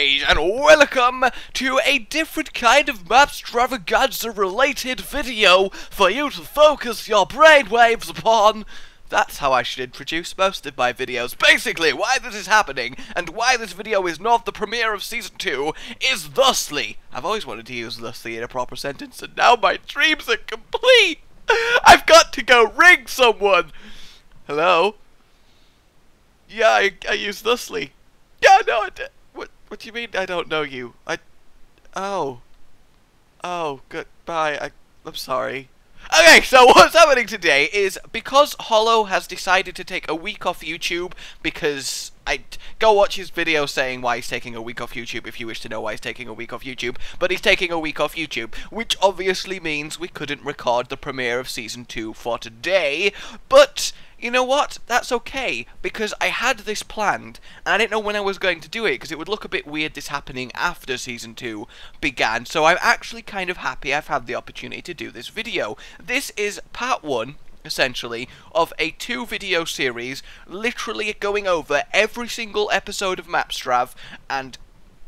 Rage, and welcome to a different kind of Maps Mapstravaganza related video for you to focus your brainwaves upon. That's how I should introduce most of my videos. Basically, why this is happening, and why this video is not the premiere of Season 2, is thusly. I've always wanted to use thusly in a proper sentence, and now my dreams are complete! I've got to go ring someone! Hello? Yeah, I, I use thusly. Yeah, no, I did. What, do you mean I don't know you? I... Oh. Oh, goodbye. I, I'm sorry. Okay, so what's happening today is because Hollow has decided to take a week off YouTube because I go watch his video saying why he's taking a week off YouTube if you wish to know why he's taking a week off YouTube. But he's taking a week off YouTube, which obviously means we couldn't record the premiere of season two for today. But you know what? That's okay, because I had this planned, and I didn't know when I was going to do it, because it would look a bit weird this happening after Season 2 began, so I'm actually kind of happy I've had the opportunity to do this video. This is part 1, essentially, of a two video series, literally going over every single episode of Mapstrav, and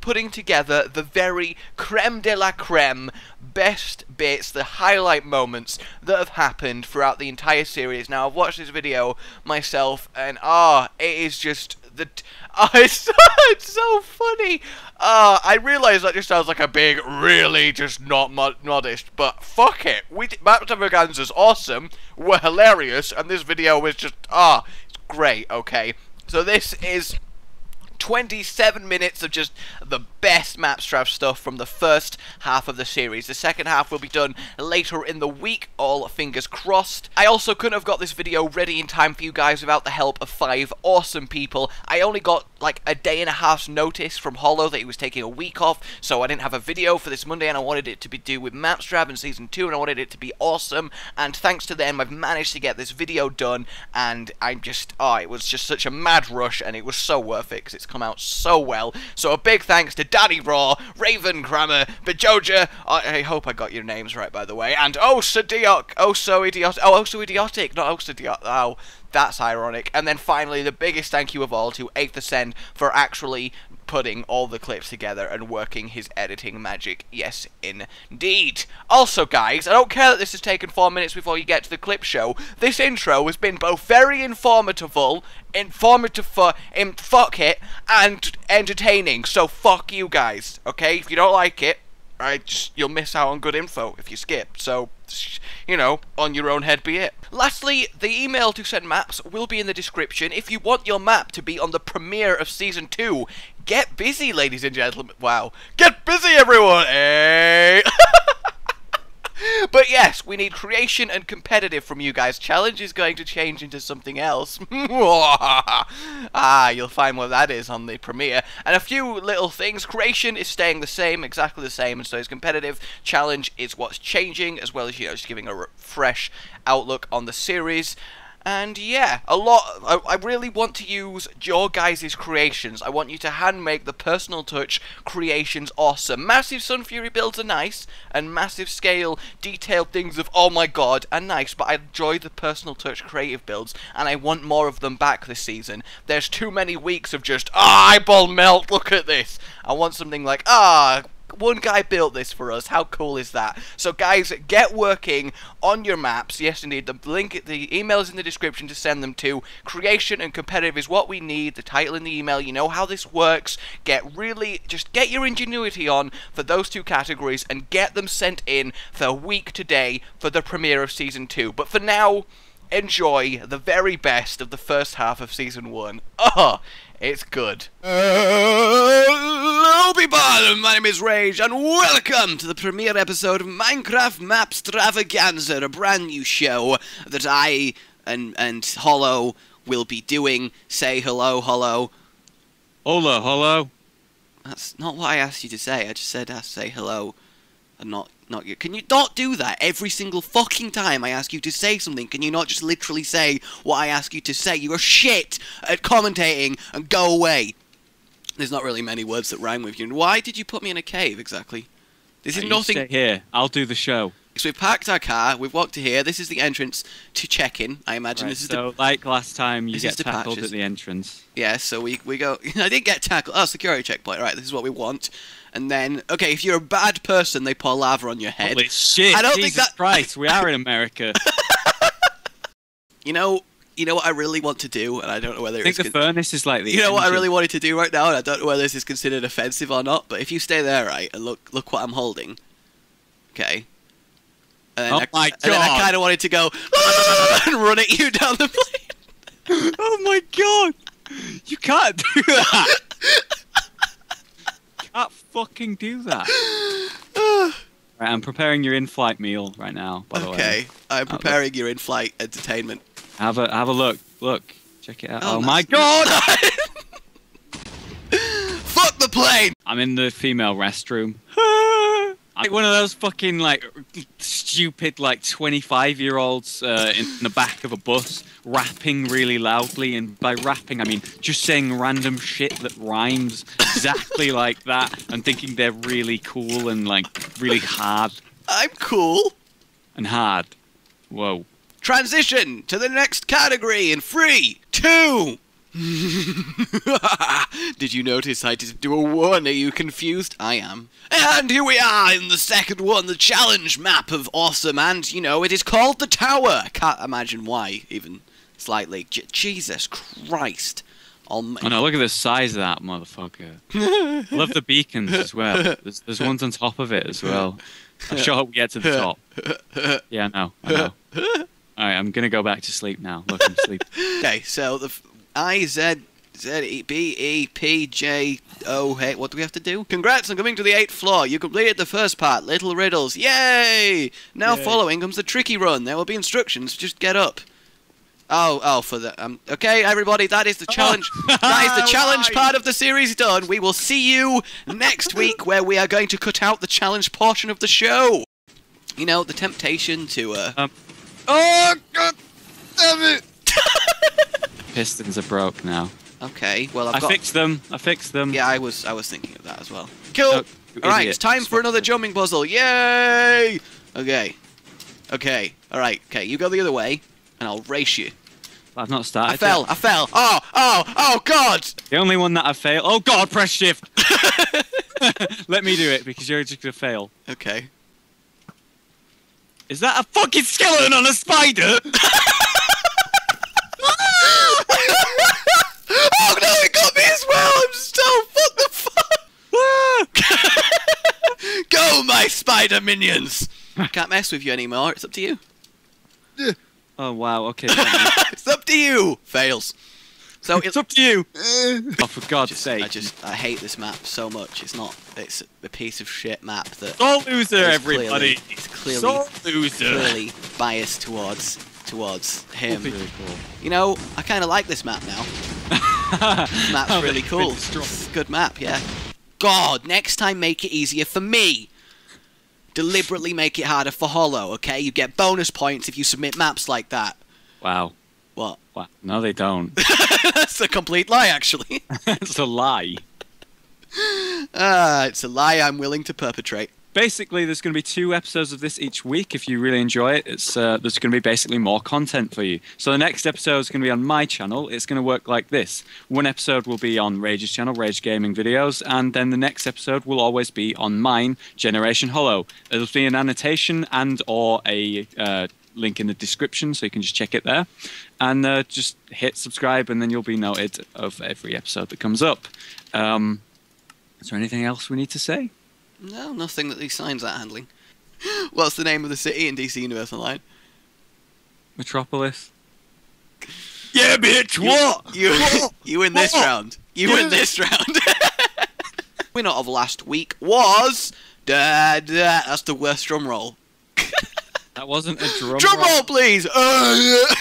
putting together the very creme de la creme best bits, the highlight moments that have happened throughout the entire series. Now, I've watched this video myself, and ah, oh, it is just the. Oh, it's, it's so funny. Uh, I realise that just sounds like a big, really just not mod modest, but fuck it. We is awesome. We're hilarious, and this video was just ah, it's great. Okay, so this is 27 minutes of just the best Mapstrav stuff from the first half of the series. The second half will be done later in the week, all fingers crossed. I also couldn't have got this video ready in time for you guys without the help of five awesome people. I only got like a day and a half's notice from Hollow that he was taking a week off, so I didn't have a video for this Monday and I wanted it to be due with Mapstrav in Season 2 and I wanted it to be awesome, and thanks to them I've managed to get this video done, and I'm just, oh, it was just such a mad rush and it was so worth it because it's come out so well. So a big thanks to Daddy Raw, Raven Kramer, Bejoja, I, I, hope I got your names right by the way, and Oh So Oh So Idiotic, oh, oh So Idiotic, not Oh So Idiotic, oh, that's ironic. And then finally, the biggest thank you of all to Eighth Ascend for actually putting all the clips together and working his editing magic. Yes, indeed. Also, guys, I don't care that this has taken four minutes before you get to the clip show. This intro has been both very informative, informative for in fuck it, and entertaining. So fuck you guys, okay? If you don't like it, I just you'll miss out on good info if you skip. So, you know, on your own head be it. Lastly, the email to send maps will be in the description. If you want your map to be on the premiere of season two, get busy, ladies and gentlemen. Wow, get busy, everyone. Hey. Eh? but yes, we need creation and competitive from you guys. Challenge is going to change into something else. ah, you'll find what that is on the premiere. And a few little things. Creation is staying the same, exactly the same, and so is competitive. Challenge is what's changing, as well as, you know, just giving a fresh outlook on the series. And yeah, a lot. I, I, really want to use your guys' creations. I want you to hand make the personal touch creations awesome. Massive Sunfury builds are nice, and massive scale, detailed things of oh my god are nice, but I enjoy the personal touch creative builds, and I want more of them back this season. There's too many weeks of just, oh, eyeball melt, look at this. I want something like, ah, one guy built this for us. How cool is that? So guys, get working on your maps. Yes, indeed. The link, the email is in the description to send them to. Creation and competitive is what we need. The title in the email. You know how this works. Get really, just get your ingenuity on for those two categories and get them sent in for a week today for the premiere of season two. But for now, enjoy the very best of the first half of season one. Oh, it's good. Hello people, my name is Rage and welcome to the premiere episode of Minecraft Mapstravaganza, a brand new show that I and, and Hollow will be doing. Say hello, Hollow. Hola, hello. That's not what I asked you to say, I just said I say hello and not not you. Can you not do that every single fucking time I ask you to say something? Can you not just literally say what I ask you to say? You are shit at commentating and go away. There's not really many words that rhyme with you. Why did you put me in a cave exactly? This is nothing. Sit here. I'll do the show. So we've parked our car. We've walked to here. This is the entrance to check-in. I imagine Right, this is so, like last time, you get tackled at the entrance. the yeah. So we we go. I didn't get tackled. Oh, security checkpoint. Right. This is what we want. And then okay, if you're a bad person, they pour lava on your head. Holy shit! I don't think Jesus that- Christ, we are in America. You know. You know what I really want to do, and I don't know whether I think it's. the furnace is like the. you know what I really wanted to do right now, and I don't know whether this is considered offensive or not. But if you stay there, right, and look look what I'm holding, okay. And Oh I, my And then I kind of wanted to go ah, and run at you down the plane. Oh my god! You can't do that. can't fucking do that. Right, I'm preparing your in-flight meal right now. By the way, okay, I'm preparing your in-flight entertainment. have a have a look. Look, check it out. Oh, Oh, my god! Fuck the plane! I'm in the female restroom. Like one of those fucking like stupid like 25 year olds uh, in the back of a bus rapping really loudly, and by rapping I mean just saying random shit that rhymes exactly like that, and thinking they're really cool and like really hard I'm cool. and hard. Whoa. Transition to the next category in three, two. Did you notice I didn't do a one? Are you confused? I am. And here we are in the second one, the challenge map of awesome, and you know, it is called the Tower. Can't imagine why, even slightly. J- Jesus Christ. Almighty. Oh no, look at the size of that motherfucker. Love the beacons as well. There's, there's ones on top of it as well. I sure hope we get to the top. Yeah, I know. I know. Alright, I'm gonna go back to sleep now. Look, I'm sleeping. Okay, so the I Z Z E B E P J O H. What do we have to do? Congrats on coming to the eighth floor. You completed the first part. Little riddles. Yay! Now Yay. following comes the tricky run. There will be instructions. Just get up. Oh, oh, for the um. Okay, everybody, that is the challenge. that is the challenge Right. part of the series done. We will see you next week, where we are going to cut out the challenge portion of the show. You know, the temptation to uh. oh god damn it! Pistons are broke now. Okay, well I've I got. fixed them. I fixed them. Yeah, I was I was thinking of that as well. Cool. No, All right, it's time for another jumping puzzle. Yay! Okay. Okay. All right. Okay, you go the other way, and I'll race you. I've not started. I fell. yet. I fell. Oh! Oh! Oh! God! The only one that I failed. Oh god, press shift. Let me do it because you're just gonna fail. Okay. Is that a fucking skeleton on a spider? oh no! It got me as well. I'm so what the fuck? go, my spider minions! Can't mess with you anymore. It's up to you. oh wow. Okay. it's up to you. Fails. So it's up to you. oh, for God's just, sake! I just I hate this map so much. It's not. It's a piece of shit map that So loser, everybody. Clearly, it's clearly so loser. clearly biased towards towards him. Cool. You know, I kind of like this map now. This map's Oh, really cool. been strong. It's a good map, yeah. God, next time make it easier for me. Deliberately make it harder for Hollow, okay? You get bonus points if you submit maps like that. Wow. What? Wow. No, they don't. That's a complete lie, actually. it's a lie. Ah, it's a lie I'm willing to perpetrate. Basically, there's going to be two episodes of this each week. If you really enjoy it, it's uh, there's going to be basically more content for you. So the next episode is going to be on my channel. It's going to work like this: one episode will be on Rage's channel, Rage Gaming Videos, and then the next episode will always be on mine, Generation Hollow. There'll be an annotation and or a uh, link in the description, so you can just check it there, and uh, just hit subscribe, and then you'll be noted of every episode that comes up. Um, is there anything else we need to say? No, nothing that these signs aren't handling. What's the name of the city in DC Universe Online? Metropolis. Yeah, bitch. You, you, you win this What? round. You win this round. Winner of last week was. Da, da, that's the worst drum roll. That wasn't a drum, roll. Drum roll. roll, please. Uh, Okay,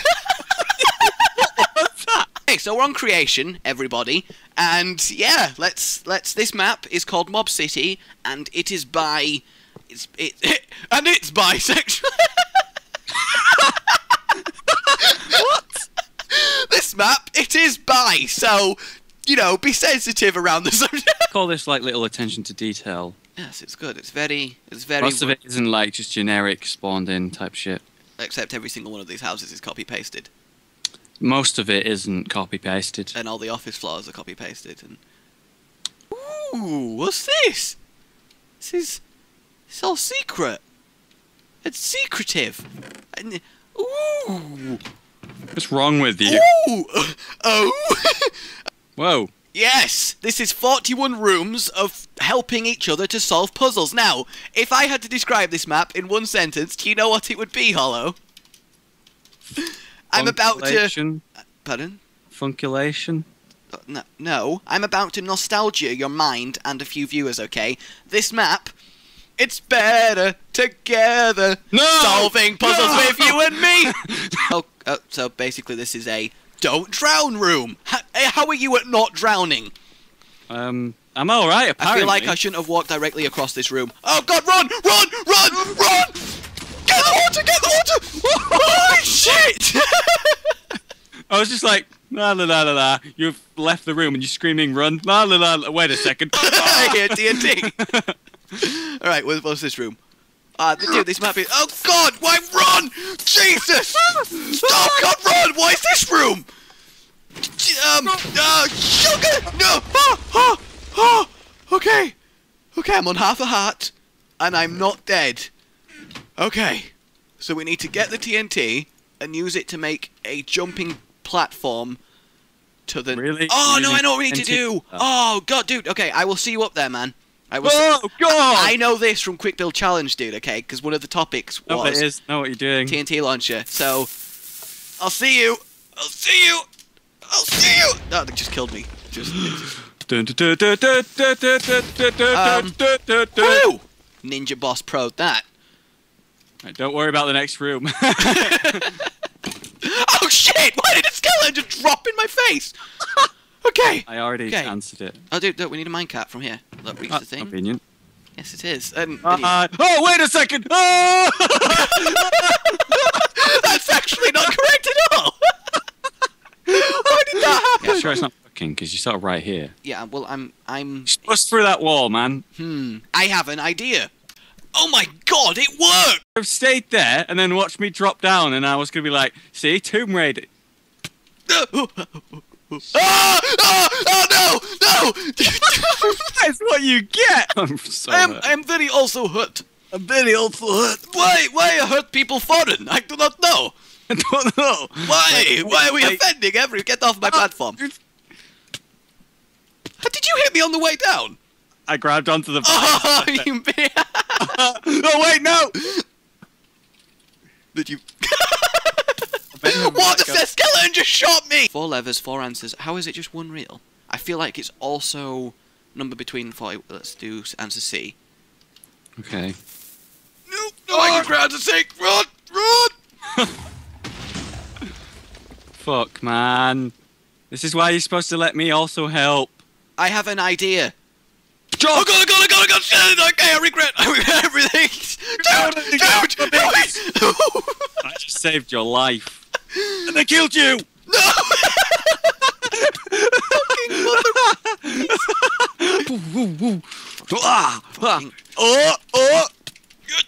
so we're on creation, everybody, and yeah, let's let's. This map is called Mob City, and it is by, it's it, and it's bisexual. what? This map, it is bi. So you know, be sensitive around the subject. Call this like little attention to detail. yes, it's good. It's very, it's very. Most of it isn't like just generic spawned in type shit. Except every single one of these houses is copy pasted, Most of it isn't copy pasted. and all the office floors are copy pasted. And ooh, what's this? This is, it's all secret. It's secretive. And ooh, What's wrong with you? ooh, uh, oh. Whoa. Yes, this is 41 rooms of helping each other to solve puzzles. Now, if I had to describe this map in one sentence, do you know what it would be, Hollow? I'm about to. Pardon? Funculation? Uh, No, no, I'm about to nostalgia your mind and a few viewers, okay? This map, it's better together. No! Solving puzzles No! with you and me! oh, oh, so basically, this is a don't drown room. How, how are you at not drowning? Um, I'm alright, I feel like I shouldn't have walked directly across this room. Oh god! Run! Run! Get the water! Get the water! oh shit! I was just like, la la la la la. You've left the room and you're screaming, run. La la la. la. Wait a second. I hear TNT. Alright, what- what's this room? Ah, dude, this might be. Oh god, why run? Jesus! Oh god, run! What is this room? Um, uh, sugar! No! Oh, oh, oh! Okay. Okay, I'm on half a heart, and I'm not dead. Okay. So we need to get the TNT and use it to make a jumping platform to the. Really? Oh really? no, I know what we need to do. Oh god, dude. Okay, I will see you up there, man. I. Oh god! I, I know this from Quick Build Challenge, dude. Okay, because one of the topics was. Oh, it is. Know what you're doing. TNT launcher. So, I'll see you. I'll see you. I'll see you. Oh, they just killed me. Just. um! Ninja Boss Pro, that. Right, don't worry about the next room. oh shit! What? Did a just drop in my face? Okay. I already Okay. answered it. Oh, dude, look, we need a minecart from here. Look, reach the That's thing. convenient. Yes, it is. Um, Uh, oh, wait a second! Oh! that's actually not correct at all. Why did that happen? yeah, sure it's not fucking because you're sort of right here. Yeah, well, I'm, I'm. Just bust through that wall, man. Hmm. I have an idea. Oh my god, it worked! Have stayed there and then watched me drop down, and I was gonna be like, "See, Tomb Raider." Ah! Ah! Oh no! No! That's what you get. I'm so I'm, hurt. I'm very also hurt. I'm very also hurt. Why? Why are hurt people foreign? I do not know. I don't know. Why? Why are we wait. offending every? Get off my platform. How did you hit me on the way down? I grabbed onto the. Oh, you oh wait, no. Did you? What? The skeleton just shot me! Four levers, four answers. How is it just one reel? I feel like it's also number between four. Let's do answer C. Okay. No, no, I can grab the sink. Run, run! Fuck, man. This is why you're supposed to let me also help. I have an idea. Oh god, oh god, oh god, oh god, shit, okay, I regret, I regret everything. Dude, dude, dude, I just saved your life. And they killed you! no! Fucking mother... Ah, ah. Oh, oh!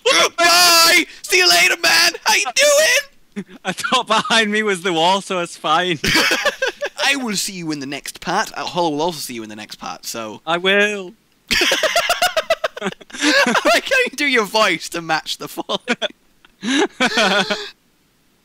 Goodbye! See you later, man! How you doing? I thought behind me was the wall, so it's fine. I will see you in the next part. Hollow will also see you in the next part, so... I will. I can't you do your voice to match the fall.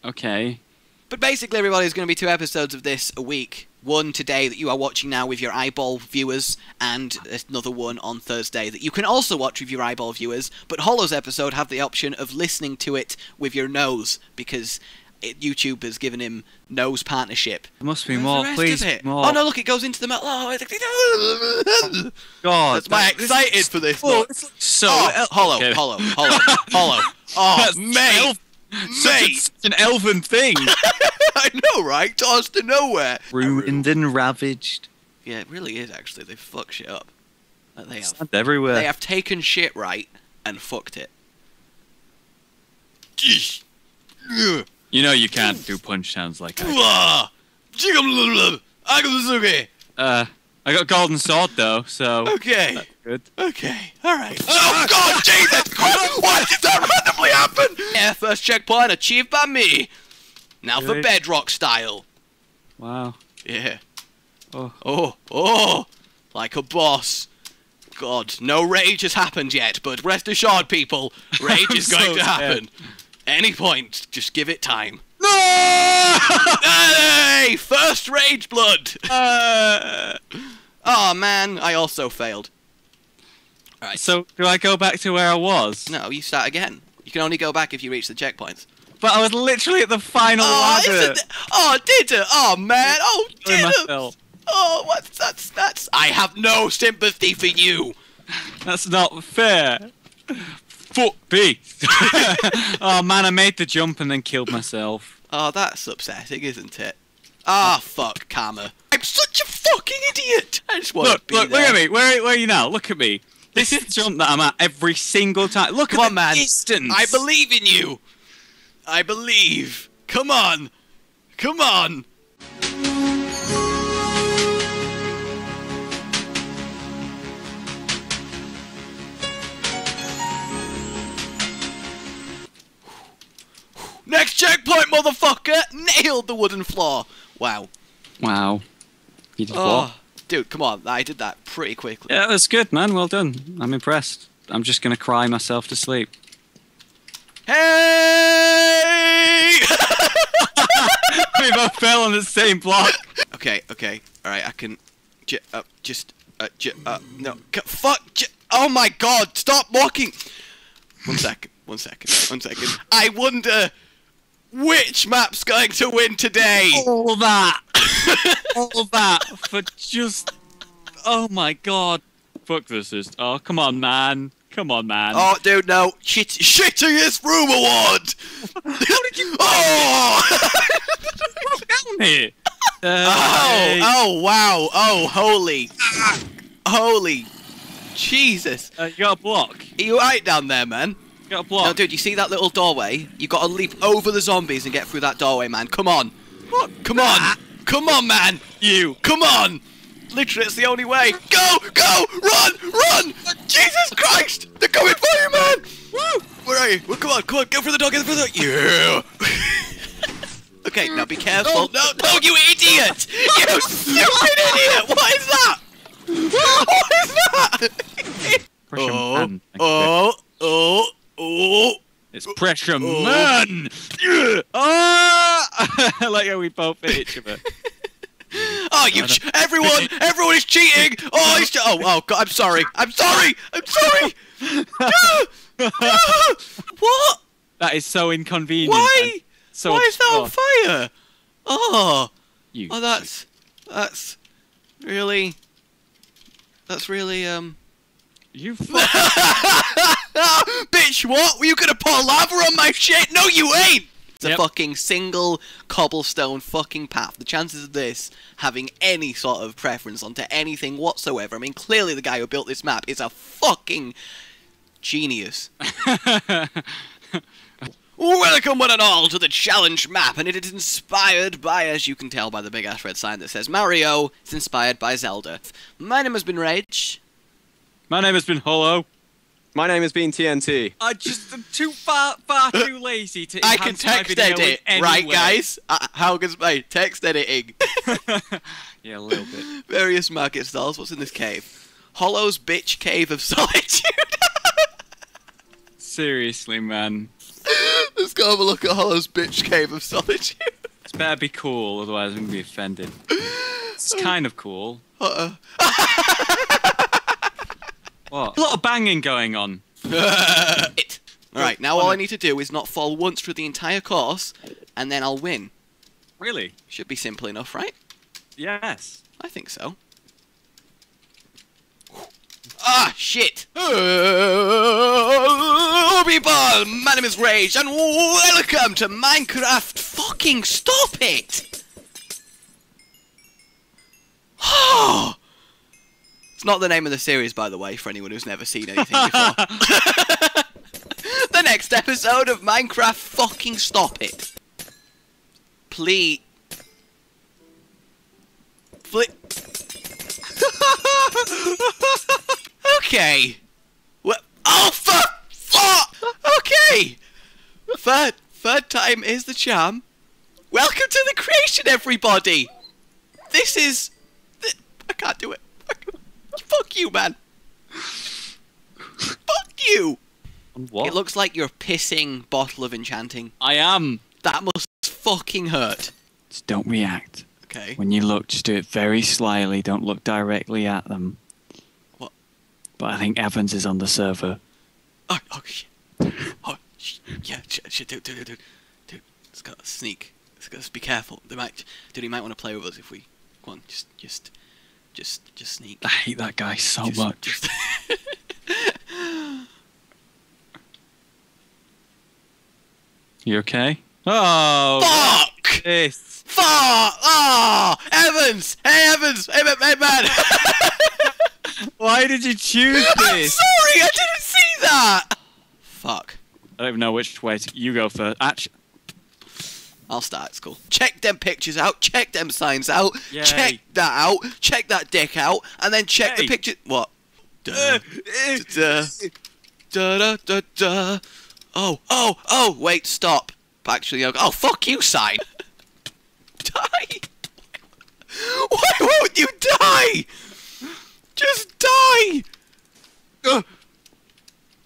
Okay. But basically, everybody, there's going to be two episodes of this a week. One today that you are watching now with your eyeball viewers, and another one on Thursday that you can also watch with your eyeball viewers. But Hollow's episode have the option of listening to it with your nose because it, YouTube has given him nose partnership. There must be Where's more, the rest please. of it? More. Oh no! Look, it goes into the metal. Oh, God. That's I'm excited for this. Oh, so. Oh, hollow, Okay. hollow, hollow, hollow. Oh, That's mate, elf- Such, a, mate. such an elven thing. I know, right? Tossed to nowhere. Ruined and ravaged. Yeah, it really is actually. They fuck shit up. Like, they have. Everywhere. They have taken shit right and fucked it. You know you can't do punch sounds like that. Ah, Uh, I got a golden sword though, so Okay. good. Okay. All right. Oh God, Jesus! Why did that randomly happen? First checkpoint achieved by me. Now for bedrock style. Wow. Yeah. Oh. Oh, oh, like a boss. God, no rage has happened yet, but rest assured, people, rage is going so to scared. happen. Any point, just give it time. No! Hey! First rage blood! Uh, Oh man, I also failed. Alright, so do I go back to where I was? no, you start again. You can only go back if you reach the checkpoints. But I was literally at the final Oh, ladder. isn't? Oh, did it? Oh man, oh, did it? Oh, what's that's that's. I have no sympathy for you. That's not fair. Fuck me. oh man, I made the jump and then killed myself. Oh, that's upsetting, isn't it? Ah, fuck, Karma. I'm such a fucking idiot. I just want Look, to be look, there. look at me. Where, where are you now? Look at me. This is the jump that I'm at every single time. Look Come at on, the man. distance. I believe in you. I believe. Come on. Come on. Next checkpoint, motherfucker! Nailed the wooden floor. Wow. Wow. You did Oh, what? Ah. Dude, come on. I did that pretty quickly. Yeah, that's good, man. Well done. I'm impressed. I'm just gonna cry myself to sleep. Hey! we both fell on the same block. okay, okay. All right, I can. J- uh, just. Uh, j- uh, no. C- fuck. J- oh my god! Stop walking. One second. One second. One second. I wonder which map's going to win today. All that. All that for just. Oh my god. Fuck this is. Oh, come on, man. Come on, man. Oh, dude, no. Shit, shittiest room award. How did you? Oh! down here. Oh! Oh! Wow! Oh! Holy! Holy! Jesus! uh, you got a block. Are you right down there, man? You got a block. No, dude, you see that little doorway? You gotta leap over the zombies and get through that doorway, man. Come on. What? Come on. Come on, man. you. Come on. Literally, it's the only way. Go, go, run, run. Jesus Christ. They're coming for you, man. Woo. Where are you? Well, come on, come on. Go for the door, get for the door. Yeah. okay, now be careful. Oh, no, no, oh, you idiot. You stupid idiot. What is that? What is that? Pressure Oh, man. Oh, oh, oh. It's pressure Oh. man. Yeah. Ah! I like how we both hit each other. Oh, you! Ch- everyone, everyone is cheating. Oh, he's ch- oh, oh, God, I'm sorry. I'm sorry. I'm sorry. what? That is so inconvenient. Why? So Why is that on fire? Oh, You. oh, that's that's really that's really um. You. Fuck. Bitch, what? Were you gonna pour lava on my shit? No, you ain't! It's a Yep. fucking single cobblestone fucking path. The chances of this having any sort of preference onto anything whatsoever. I mean, clearly the guy who built this map is a fucking genius. Welcome one and all to the challenge map, and it is inspired by, as you can tell by the big ass red sign that says Mario, it's inspired by Zelda. My name has been Rage. My name has been Hollow. My name has been TNT. I just am too far, far too lazy to. I can text edit, right, guys? Uh, how goes my text editing? Yeah, a little bit. Various market stalls. What's in this cave? Hollow's bitch cave of solitude. Seriously, man. Let's go have a look at Hollow's bitch cave of solitude. It's better be cool, otherwise I'm gonna be offended. It's kind of cool. Uh-uh. What? A lot of banging going on. it. All right, now all I need to do is not fall once through the entire course, and then I'll win. Really? Should be simple enough, right? Yes. I think so. Ah, shit! Hello, people! My name is Rage, and welcome to Minecraft. Fucking stop it! it's not the name of the series, by the way, for anyone who's never seen anything before. the next episode of Minecraft. Fucking stop it! Please. Flip. okay. Well, oh fuck! Fuck! Okay. Third, third time is the charm. Welcome to the creation, everybody. This is. I can't do it. Fuck you, man. Fuck you. What? It looks like you're pissing bottle of enchanting. I am. That must fucking hurt. Just don't react. Okay. When you look, just do it very slyly. Don't look directly at them. What? But I think Evans is on the server. Oh, oh shit. Oh, sh- yeah, shit, shit, dude, dude, dude, dude. Dude, it's got to sneak. It's got to be careful. They might, dude, he might want to play with us if we, go on, just, just, just, just sneak. I hate that guy so Just- much. just- You okay? Oh, Fuck! this. Fuck! Oh! Evans! Hey, Evans! Hey, man! Hey, man! Why did you choose I'm this? sorry, I didn't see that! Fuck. I don't even know which way to. You go first. Actually, I'll start, it's cool. Check them pictures out, check them signs out, Yay. check that out, check that dick out, and then check Hey. the picture. What? Uh, Duh. da, da, da, da, da. Oh, oh, oh, wait, stop. Actually, oh, fuck you, sign. die. Why won't you die? Just die. Uh,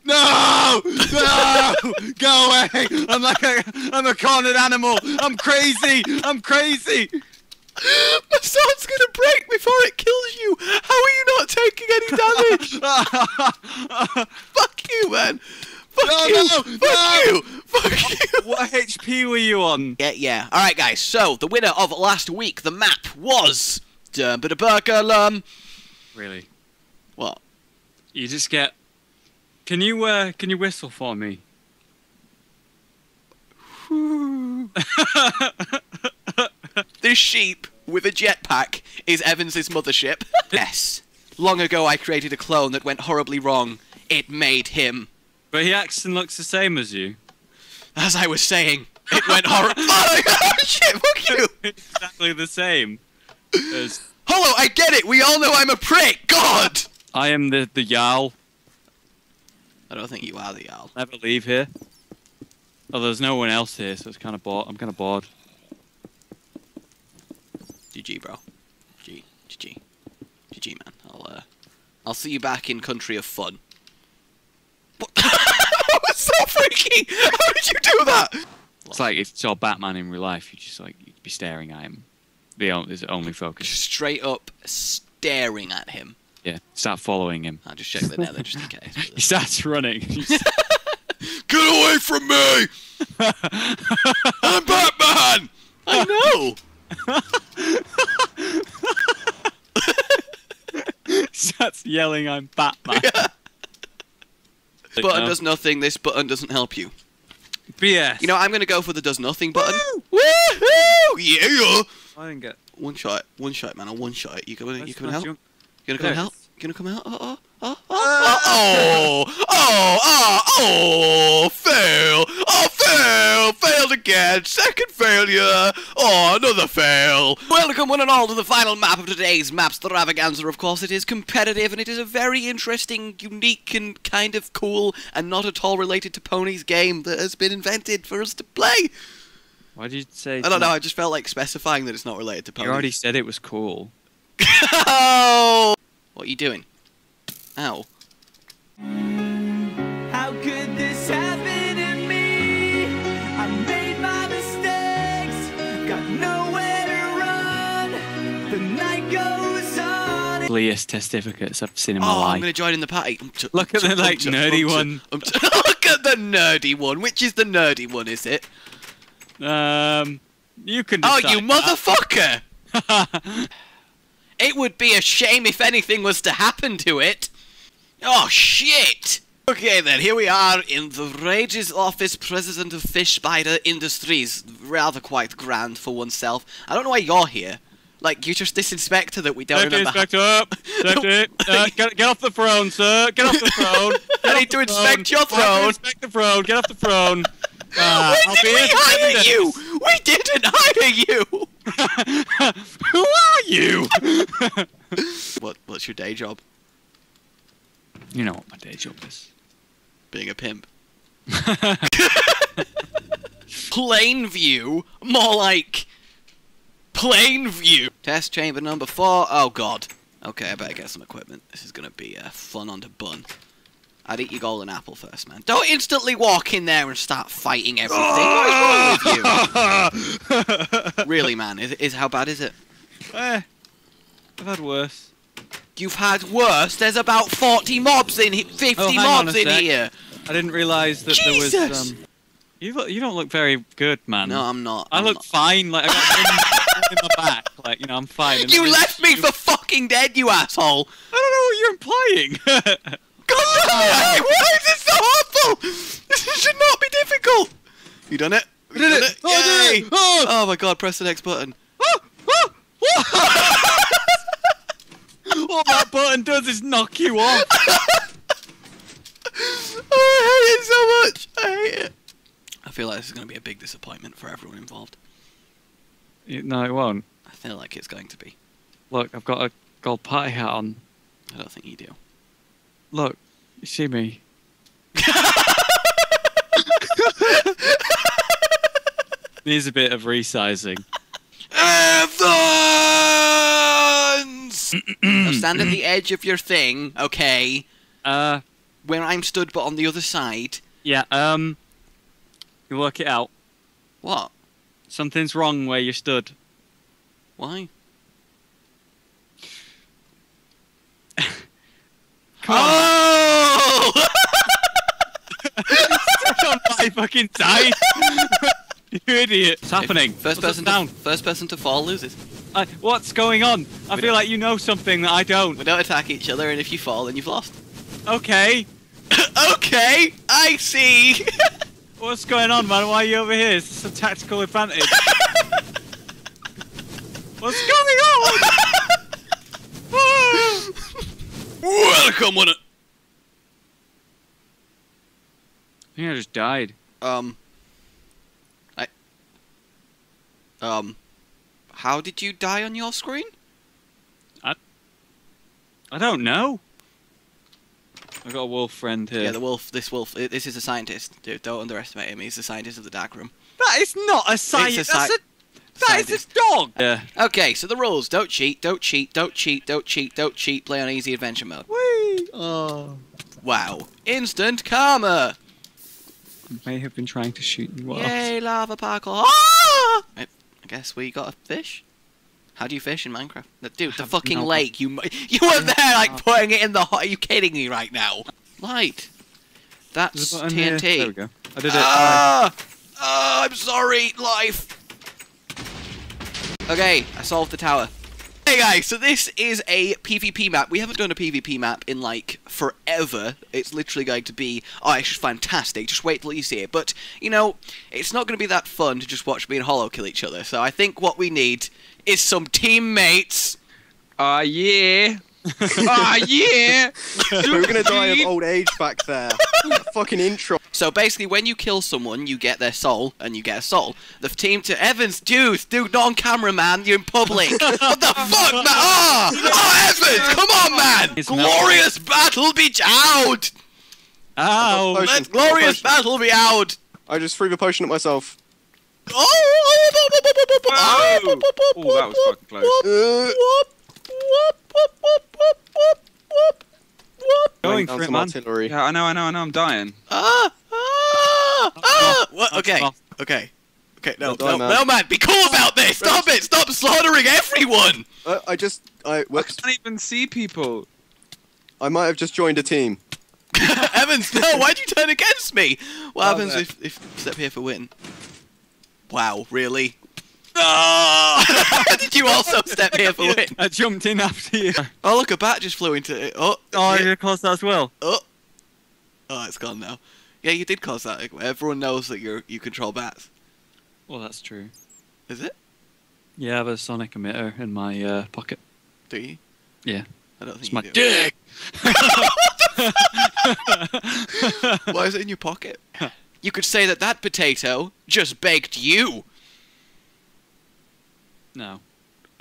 no! No! Go away! I'm like a, I'm a cornered animal. I'm crazy. I'm crazy. My sword's gonna break before it kills you. How are you not taking any damage? Fuck you, man. Fuck No, you. no, Fuck no. you. Fuck you. what HP were you on? Yeah, yeah. All right, guys. So the winner of last week, the map was. Um, Really? what? You just get. Can you uh, can you whistle for me? This sheep with a jetpack is Evans's mothership. yes. Long ago, I created a clone that went horribly wrong. It made him. But he acts and looks the same as you. As I was saying, it went horribly. oh, shit! Fuck you. exactly the same. As Hello, I get it. We all know I'm a prick. God. I am the the Jarl. I don't think you are the owl. Never leave here. Oh, there's no one else here, so it's kind of bored. I'm kind of bored. GG, bro. G, GG, GG, man. I'll uh, I'll see you back in country of fun. What? that was so freaky. How did you do that? It's like if you saw Batman in real life, you just like you'd be staring at him. The only, his only focus. Straight up staring at him. Yeah, start following him. I'll just check that the nether just in case. He starts running. Get away from me! I'm Batman! I know! starts yelling, "I'm Batman." This button does nothing, this button doesn't help you. BS. You know, I'm gonna go for the does nothing button. Woo! Woohoo! Yeah! I didn't get. One shot, one shot, man, a one shot. You coming, you Let's coming not help? jump. Gonna come out? Gonna come out? Uh oh! oh, oh, oh, oh, oh, oh, oh, fail! Oh, fail! Failed again! Second failure! Oh, another fail! Welcome one and all to the final map of today's Maps Mapstravaganza. Of course, it is competitive and it is a very interesting, unique, and kind of cool and not at all related to ponies game that has been invented for us to play! Why did you say? I don't know. I just felt like specifying that it's not related to ponies. You already said it was cool. oh! What are you doing? Ow. How could this happen to me? I made my mistakes, got nowhere to run. The night goes on. Ugliest testificates I've seen in my Oh, I'm gonna join in the party. Um, Look at the, like, um, nerdy um, one. Look at the nerdy one. Which is the nerdy one, is it? Um, you can. Decide. Oh, you motherfucker! It would be a shame if anything was to happen to it. Oh, shit! Okay then, here we are in the Rage's office, president of Fish Spider Industries. Rather quite grand for oneself. I don't know why you're here. Like, you're just this inspector that we don't Safety remember. inspector up. Uh, get, get off the throne, sir. Get off the throne. Get I need to inspect your I have to throne. Inspect the throne. Get off the throne. Uh, I'll Did we to hire you? We didn't hire you. Who are you? What? What's your day job? you know what my day job is. Being a pimp. Plain view, more like plain view. Test chamber number four. Oh god. Okay, I better get some equipment. This is gonna be uh, fun on the bun. I'd eat your golden apple first, man. Don't instantly walk in there and start fighting everything. what is wrong with you? really, man? Is, is how bad is it? Eh, I've had worse. You've had worse. There's about 40 mobs in here, 50 Oh, mobs in here. I didn't realise that there Jesus! was. Um, you look. You don't look very good, man. No, I'm not. I I'm look not. fine. Like I got wind in my back. Like you know, I'm fine. and You left me for fucking dead, you asshole! I don't know what you're implying. God damn it! Why is it so awful? This should not be difficult. You done it? You did done it! Oh, did it! Oh! Oh my god! Press the next button. What that button does is knock you off. Oh, I hate it so much. I hate it. I feel like this is going to be a big disappointment for everyone involved. You- No, it won't. I feel like it's going to be. Look, I've got a gold party hat on. I don't think you do. Look, you see me? Needs a bit of resizing. Evans! now stand at the edge of your thing, okay? Uh, Where I'm stood, but on the other side. yeah. Um, you work it out. What? Something's wrong where you stood. Why? Come on, Oh! on my fucking side. you idiot. What's happening? First What's person down. To, first person to fall loses. Uh, what's going on? I We feel like you know something that I don't. We don't attack each other, and if you fall, then you've lost. Okay. okay, I see. What's going on, man? Why are you over here? Is this a tactical advantage? What's going on? Welcome, winner. I think I just died. Um. I. Um. How did you die on your screen? I I don't know. I got a wolf friend here. Yeah, the wolf. This wolf. This is a scientist. Dude, don't underestimate him. He's the scientist of the dark room. that is not a scientist. It's a That's a that is scientist. a dog. Yeah. Okay, so the rules: don't cheat, don't cheat, don't cheat, don't cheat, don't cheat. Play on easy adventure mode. Whee! Oh. Wow! Instant karma. I may have been trying to shoot you off. Yay, lava parkour. Ah! I, I guess we got a fish. How do you fish in Minecraft? No, Dude, the fucking no- lake. You you were there like putting it in the hot. Are you kidding me right now? Light. That's a here. TNT. There we go. I did it. Ah! Ah, I'm sorry, life. Okay, I solved the tower. Hey guys, so this is a PvP map. We haven't done a PvP map in like forever. It's literally going to be, oh, it's just fantastic. Just wait till you see it. But, you know, it's not going to be that fun to just watch me and Hollow kill each other. So I think what we need is some teammates. Ah, yeah. Ah, yeah. We're gonna die of old age back there. That fucking intro. So basically, when you kill someone, you get their soul, and you get a soul. The team to Evans, dude, dude, not on camera, man. You're in public. what the fuck, man? Ah, oh, Evans, come on, man. It's glorious battle be out. Ow! Potion. Let glorious battle be out. I just threw the potion at myself. Oh, Oh, that was fucking close. Uh, Going went for it, some man. artillery. Yeah, I know, I know, I know. I'm dying. Ah, ah, ah. What? Okay, okay, okay. No, Well done, no, man. no, man. Be cool about this. Stop it. Stop slaughtering everyone. Uh, I just, I I can't even see people. I might have just joined a team. Evans, no, why'd you turn against me? What Oh, happens no. if, if step here for win? Wow, really? No! Did you also step here for win? I jumped in after you. Oh, look, a bat just flew into it. Oh, Oh, yeah. you caused that as well. oh. Oh, it's gone now. Yeah, you did cause that. Everyone knows that you you control bats. Well, that's true. Is it? Yeah, I have a sonic emitter in my uh, pocket. Do you? Yeah. I don't think It's you my do. dick. Why is it in your pocket? you could say that that potato just baked you. No.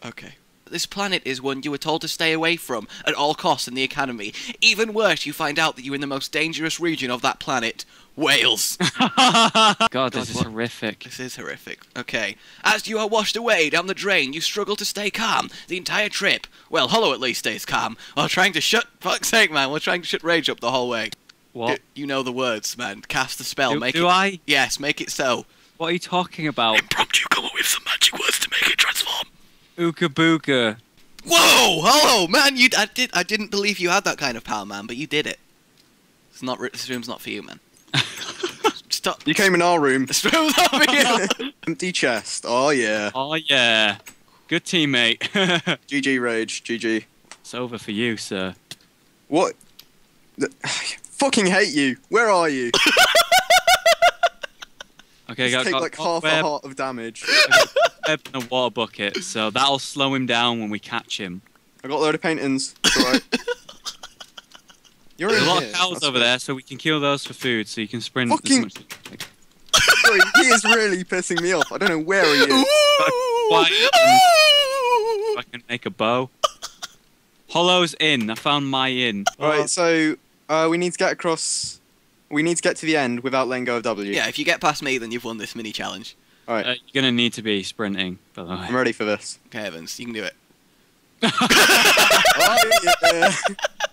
Okay. This planet is one you were told to stay away from at all costs in the Academy. Even worse, you find out that you're in the most dangerous region of that planet, Wales. God, this is what- horrific. This is horrific. Okay. As you are washed away down the drain, you struggle to stay calm the entire trip. Well, Hollow at least stays calm, while trying to shut. Fuck's sake, man, we're trying to shut Rage up the whole way. What? Y- You know the words, man. Cast the spell. Do, make do it. I? Yes, make it so. What are you talking about? Impromptu, come up with some magic words to make it transform. Ooga booga. Whoa, hello, man! You, I did, I didn't believe you had that kind of power, man, but you did it. It's not. This room's not for you, man. Stop. You came in our room. This room's not for you. Empty chest. Oh yeah. Oh yeah. Good teammate. GG Rage. GG. it's over for you, sir. What? The- fucking hate you. Where are you? Okay, Just got, take got, like got half a web, heart of damage. web and a water bucket, so that'll slow him down when we catch him. I got a load of paintings. You're There's in a lot of cows That's over good. there, so we can kill those for food, so you can sprint Fucking- as much as Sorry, he is really pissing me off. I don't know where he is. Why? I can make a bow. Hollow's in. I found my inn. Alright, so uh, we need to get across. We need to get to the end without letting go of W. Yeah, if you get past me, then you've won this mini challenge. Alright, Uh, you're gonna need to be sprinting, by the way. I'm ready for this. Okay, Evans, you can do it. oh, yeah.